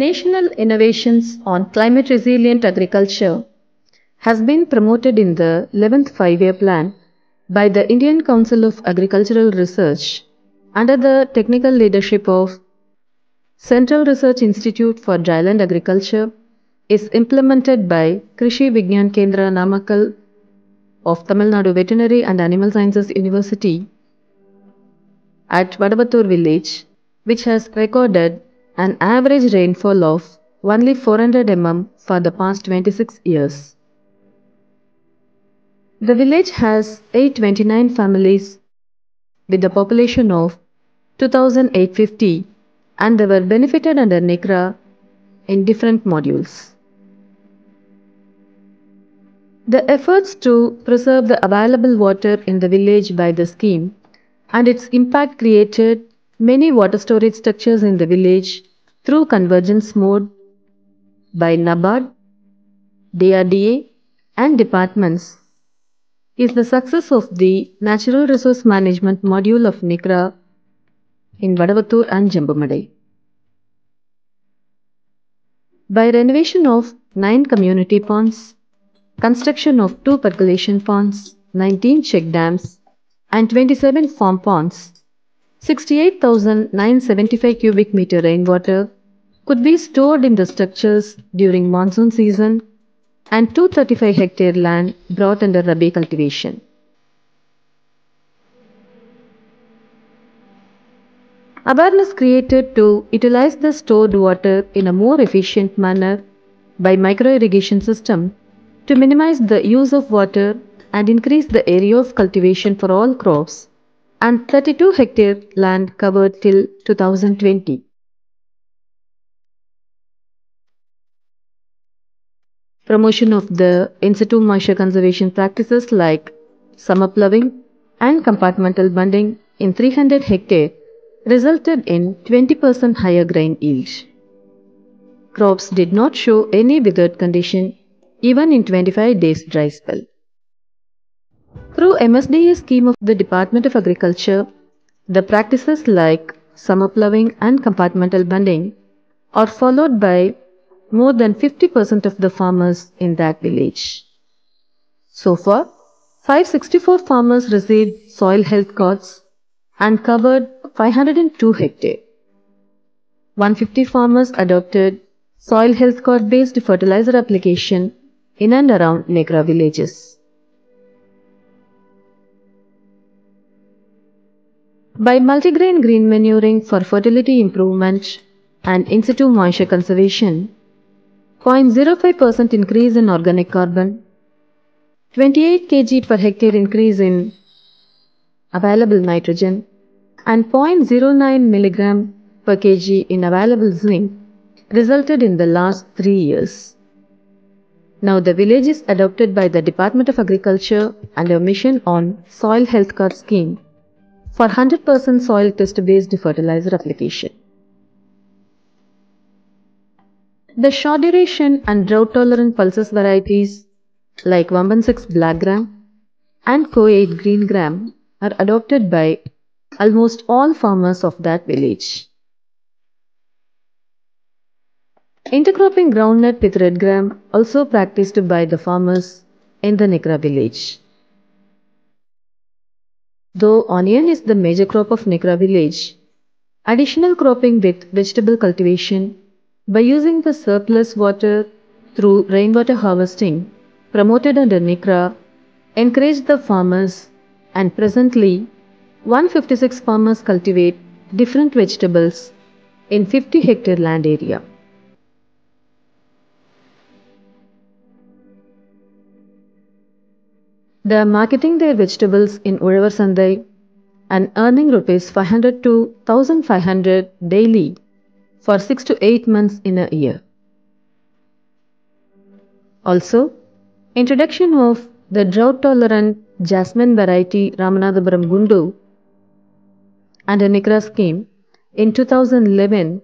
National Innovations on Climate Resilient Agriculture has been promoted in the 11th five-year plan by the Indian Council of Agricultural Research under the technical leadership of Central Research Institute for Dryland Agriculture is implemented by Krishi Vigyan Kendra Namakkal of Tamil Nadu Veterinary and Animal Sciences University at Vadavathur village which has recorded an average rainfall of only 400 mm for the past 26 years. The village has 829 families with a population of 2850 and they were benefited under NICRA in different modules. The efforts to preserve the available water in the village by the scheme and its impact created many water storage structures in the village through convergence mode by NABARD, DRDA and departments is the success of the Natural Resource Management module of NICRA in Vadavathur and Jambumadai. By renovation of 9 community ponds, construction of 2 percolation ponds, 19 check dams and 27 farm ponds, 68,975 cubic meter rainwater could be stored in the structures during monsoon season and 235 hectare land brought under Rabi cultivation. Awareness created to utilize the stored water in a more efficient manner by micro irrigation system to minimize the use of water and increase the area of cultivation for all crops and 32 hectare land covered till 2020. Promotion of the in situ moisture conservation practices like summer ploughing and compartmental bunding in 300 hectare resulted in 20% higher grain yield. Crops did not show any withered condition even in 25 days dry spell. Through MSDA scheme of the Department of Agriculture, the practices like summer ploughing and compartmental bunding are followed by more than 50% of the farmers in that village. So far, 564 farmers received soil health cards and covered 502 hectare. 150 farmers adopted soil health card based fertilizer application in and around NICRA villages. By multigrain green manuring for fertility improvement and in situ moisture conservation, 0.05% increase in organic carbon, 28 kg per hectare increase in available nitrogen and 0.09 mg per kg in available zinc resulted in the last 3 years. Now the village is adopted by the Department of Agriculture under mission on Soil Health Card Scheme for 100% soil test based fertilizer application. The short duration and drought tolerant pulses varieties like 116 black gram and Co8 green gram are adopted by almost all farmers of that village. Intercropping groundnut with red gram also practiced by the farmers in the NICRA village. Though onion is the major crop of NICRA village, additional cropping with vegetable cultivation by using the surplus water through rainwater harvesting promoted under NICRA encouraged the farmers and presently 156 farmers cultivate different vegetables in 50 hectare land area. They are marketing their vegetables in Uzhavar Sandhai and earning rupees 500 to 1500 daily for 6 to 8 months in a year. Also, introduction of the drought tolerant jasmine variety Ramanathapuram Gundu and a NICRA scheme in 2011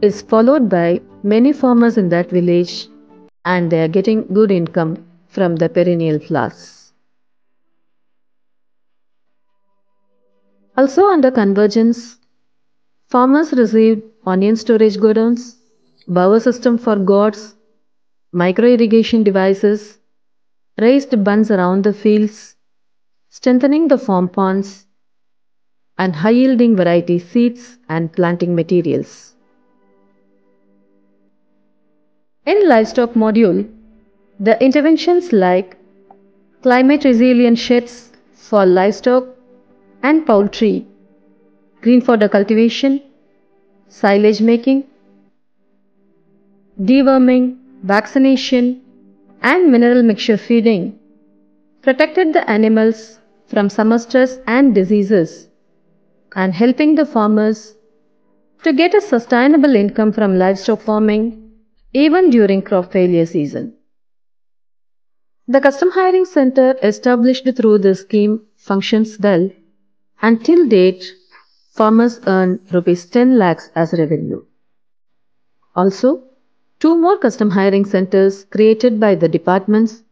is followed by many farmers in that village and they are getting good income from the perennial flowers. Also under convergence, farmers received onion storage godowns, bower system for gourds, micro irrigation devices, raised bunds around the fields, strengthening the farm ponds, and high yielding variety seeds and planting materials. In livestock module, the interventions like climate resilient sheds for livestock and poultry, green fodder cultivation, silage making, deworming, vaccination, and mineral mixture feeding protected the animals from summer stress and diseases and helping the farmers to get a sustainable income from livestock farming even during crop failure season. The Custom Hiring Center established through this scheme functions well and till date farmers earn rupees 10 lakhs as revenue. Also, two more custom hiring centers created by the departments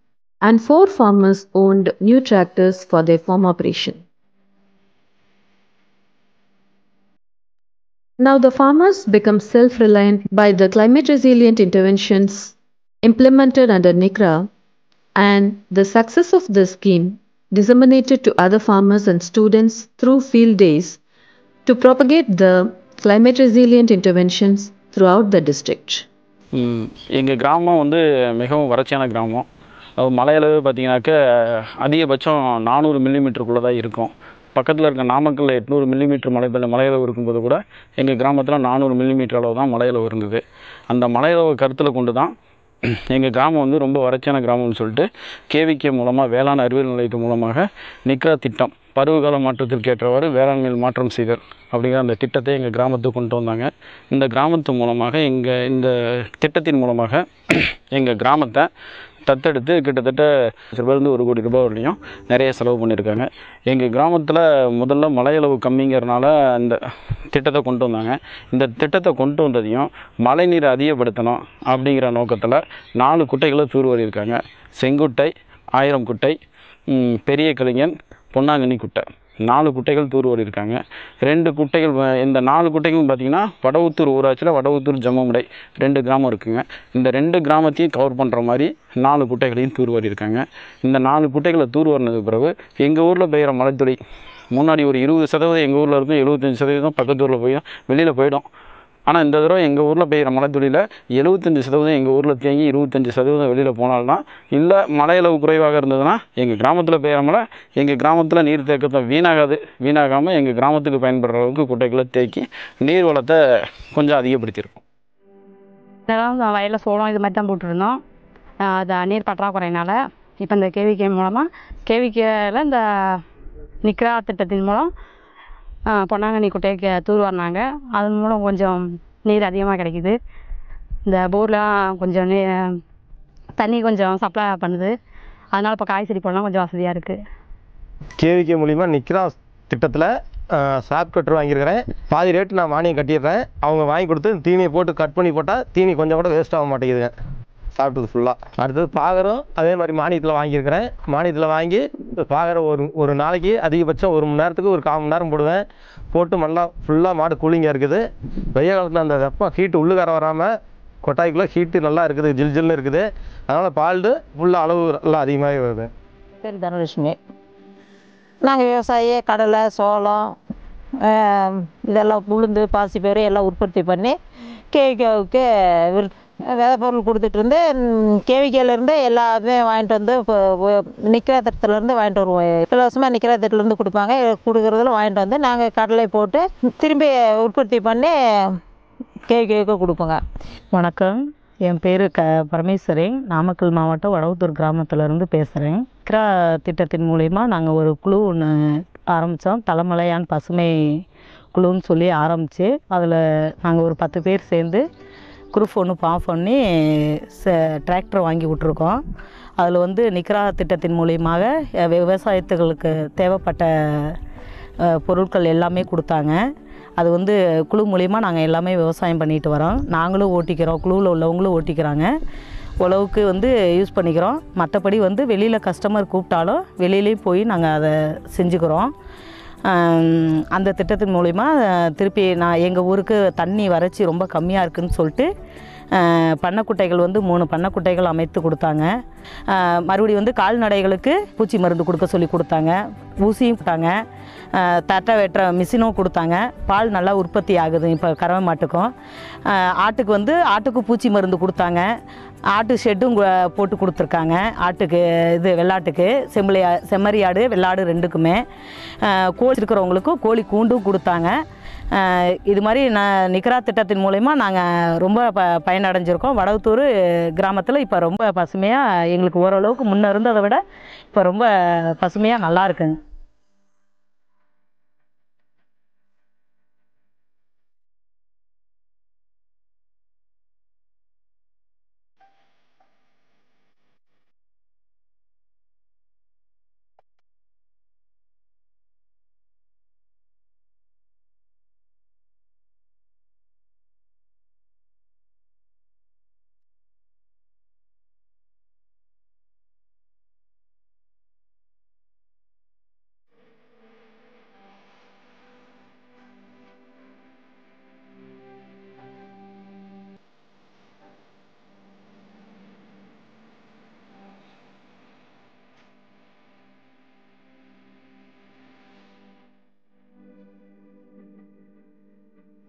and four farmers owned new tractors for their farm operation. Now the farmers become self-reliant by the climate resilient interventions implemented under NICRA and the success of the scheme disseminated to other farmers and students through field days to propagate the climate resilient interventions throughout the district. எங்கள் கிராமம் வந்து மிகவும் வறட்சியான கிராமம். அது பார்த்தீங்கன்னாக்க அதிகபட்சம் நானூறு மில்லிமீட்டருக்குள்ளே தான் இருக்கும். பக்கத்தில் இருக்க நாமக்கல்ல எட்நூறு மில்லிமீட்டர் மழை மலையளவு இருக்கும்போது கூட எங்கள் கிராமத்தில் நானூறு மில்லிமீட்டர் அளவு தான் மலையளவு இருந்தது. அந்த மலையளவை கருத்தில் கொண்டு தான் எங்கள் கிராமம் வந்து ரொம்ப வறட்சியான கிராமம்னு சொல்லிட்டு கேவிகே மூலமாக வேளாண் அறிவியல் நிலையத்து மூலமாக நிக்ரா திட்டம் பருவகால மாற்றத்திற்கு ஏற்றவாறு வேளாண்மையில் மாற்றம் செய்தல் அப்படிங்கிற அந்த திட்டத்தை எங்கள் கிராமத்துக்கு கொண்டு வந்தாங்க. இந்த கிராமத்து மூலமாக எங்கள் இந்த திட்டத்தின் மூலமாக எங்கள் கிராமத்தை தத்தெடுத்து கிட்டத்தட்ட இருந்து ஒரு கோடி ரூபாய் வரலையும் நிறைய செலவு பண்ணியிருக்காங்க. எங்கள் கிராமத்தில் முதல்ல மழையளவு கம்மிங்கிறனால அந்த திட்டத்தை கொண்டு வந்தாங்க. இந்த திட்டத்தை கொண்டு வந்ததையும் மழைநீரை அதிகப்படுத்தணும் அப்படிங்கிற நோக்கத்தில் நாலு குட்டைகளை தூர்வாரியிருக்காங்க செங்குட்டை ஆயிரம் குட்டை பெரிய கலிங்கன் பொன்னாங்கண்ணி குட்டை. நாலு குட்டைகள் தூர்வாரி இருக்காங்க. ரெண்டு குட்டைகள் இந்த நாலு குட்டைகளும் பார்த்தீங்கன்னா வடவுத்தூர் ஊராட்சியில் வடவுத்தூர் ஜம்மமுடை ரெண்டு கிராமம் இருக்குங்க. இந்த ரெண்டு கிராமத்தையும் கவர் பண்ணுற மாதிரி நாலு குட்டைகளையும் தூர்வாரி இருக்காங்க. இந்த நாலு குட்டைகளை தூர்வாரினதுக்கு பிறகு எங்கள் ஊரில் பெய்கிற மழைத்துளி முன்னாடி ஒரு இருபது சதவீதம் எங்கள் ஊரில் இருக்கும் எழுபத்தஞ்சி சதவீதம் பக்கத்து ஊரில் போய் வெளியில் போயிடும். ஆனால் இந்த தடவை எங்கள் ஊரில் பெய்கிற மழைத்துளியில் எழுபத்தஞ்சி சதவீதம் எங்கள் ஊரில் தேங்கி இருபத்தஞ்சி சதவீதம் வெளியில் போனால்தான் இல்லை மழையளவு குறைவாக இருந்ததுன்னா எங்கள் கிராமத்தில் பெய்கிற மழை எங்கள் கிராமத்தில் நீர் தேக்கத்தை வீணாகாது. வீணாகாமல் எங்கள் கிராமத்துக்கு பயன்படுற அளவுக்கு குட்டைகளை தேக்கி நீர் வளத்தை கொஞ்சம் அதிகப்படுத்தியிருக்கோம். இதெல்லாம் வயலில் சோளம் இது மாதிரி தான் போட்டிருந்தோம் அது நீர் பற்றாக்குறையினால் இப்போ இந்த கேவிகே மூலமாக கேவிகேயில் இந்த நிக்ரா திட்டத்தின் மூலம் பொன்னாங்கண்ணி குட்டையை தூர்வாரினாங்க அதன் மூலம் கொஞ்சம் நீர் அதிகமாக கிடைக்கிது. இந்த போர்லாம் கொஞ்சம் நீ தண்ணி கொஞ்சம் சப்ளை பண்ணுது. அதனால் இப்போ காய் செடி போடலாம் கொஞ்சம் வசதியாக இருக்குது கேவிகே மூலிமா நிற்கிறா திட்டத்தில் சாப் கட்டர் வாங்கியிருக்கிறேன். பாதி ரேட்டு நான் மானியம் கட்டிடுறேன். அவங்க வாங்கி கொடுத்து தீனியை போட்டு கட் பண்ணி போட்டால் தீனி கொஞ்சம் கூட வேஸ்ட் ஆக மாட்டேங்குதுங்க. சாப்பிட்டது ஃபுல்லாக அடுத்தது பாகரம் அதே மாதிரி மானியத்தில் வாங்கியிருக்கிறேன். மானியத்தில் வாங்கி பாகரம் ஒரு ஒரு நாளைக்கு அதிகபட்சம் ஒரு மணி நேரத்துக்கு ஒரு கால் மணி நேரம் போடுவேன். போட்டு நல்லா ஃபுல்லாக மாடு கூலிங்காக இருக்குது. வெய்ய காலத்தில் அந்த வெப்பம் ஹீட்டு உள்ளுக்கார வராமல் கொட்டாய்க்குள்ளே ஹீட்டு நல்லா இருக்குது ஜில் ஜில்னு இருக்குது. அதனால் பால் ஃபுல்லாக அளவு நல்லா அதிகமாகவே வருது. பேர் தனலட்சுமி. நாங்கள் விவசாயி கடலை சோளம் இதெல்லாம் உளுந்து பாசிப்பயிறு எல்லாம் உற்பத்தி பண்ணி கேவிகேவுக்கு விற் விதை பொருள் கொடுத்துட்டு இருந்து கேவிகேலேருந்து எல்லாமே வாங்கிட்டு வந்து இப்போ நிற்கிற தட்டத்துலேருந்து வாங்கிட்டு வருவோம். இலவசமாக நிற்கிற தட்டிலேருந்து கொடுப்பாங்க. கொடுக்குறதுல வாங்கிட்டு வந்து நாங்கள் கடலை போட்டு திரும்பி உற்பத்தி பண்ணி கேவிகேவுக்கு கொடுப்போங்க. வணக்கம். என் பேர் க பரமேஸ்வரி. நாமக்கல் மாவட்டம் வடவுத்தூர் கிராமத்திலேருந்து பேசுகிறேன் கிரா திட்டத்தின் மூலிமா நாங்கள் ஒரு குழு ஒன்று ஆரம்பித்தோம் தலைமலையான் பசுமை குழுன்னு சொல்லி ஆரம்பித்து அதில் நாங்கள் ஒரு பத்து பேர் சேர்ந்து குரூப் ஒன்று ஃபார்ம் பண்ணி ச டிராக்டர் வாங்கி விட்ருக்கோம் அதில் வந்து நிக்ரா திட்டத்தின் மூலியமாக விவசாயத்துகளுக்கு தேவைப்பட்ட பொருட்கள் எல்லாமே கொடுத்தாங்க. அது வந்து குழு மூலிமா நாங்கள் எல்லாமே விவசாயம் பண்ணிட்டு வரோம். நாங்களும் ஓட்டிக்கிறோம். குழுவில் உள்ளவங்களும் ஓட்டிக்கிறாங்க. உழவுக்கு வந்து யூஸ் பண்ணிக்கிறோம். மற்றபடி வந்து வெளியில் கஸ்டமர் கூப்பிட்டாலும் வெளியிலேயும் போய் நாங்கள் அதை செஞ்சுக்கிறோம். அந்த திட்டத்தின் மூலிமா திருப்பி நான் எங்கள் ஊருக்கு தண்ணி வறட்சி ரொம்ப கம்மியாக இருக்குன்னு சொல்லிட்டு பண்ணக்குட்டைகள் வந்து மூணு பண்ணைக்குட்டைகள் அமைத்து கொடுத்தாங்க. மறுபடியும் வந்து கால்நடைகளுக்கு பூச்சி மருந்து கொடுக்க சொல்லி கொடுத்தாங்க. ஊசியும் கொடுத்தாங்க. தட்டை வெட்டுற மிஷினும் கொடுத்தாங்க. பால் நல்லா உற்பத்தி ஆகுது இப்போ கறவை மாட்டுக்கும். ஆட்டுக்கு வந்து ஆட்டுக்கு பூச்சி மருந்து கொடுத்தாங்க. ஆட்டு ஷெட்டும் போட்டு கொடுத்துருக்காங்க. ஆட்டுக்கு இது வெள்ளாட்டுக்கு செம்மலியா செம்மறி ஆடு வெள்ளாடு ரெண்டுக்குமே. கோழி இருக்கிறவங்களுக்கும் கோழி கூண்டும் கொடுத்தாங்க. இது மாதிரி நான் நிக்ரா திட்டத்தின் மூலயமா நாங்கள் ரொம்ப ப பயனடைஞ்சிருக்கோம். வடவுத்தூர் கிராமத்தில் இப்போ ரொம்ப பசுமையாக எங்களுக்கு ஓரளவுக்கு முன்னே இருந்ததை விட இப்போ ரொம்ப பசுமையாக நல்லா இருக்குங்க.